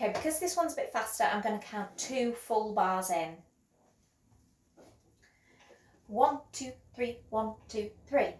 Okay, because this one's a bit faster, I'm going to count two full bars in. One, two, three, one, two, three.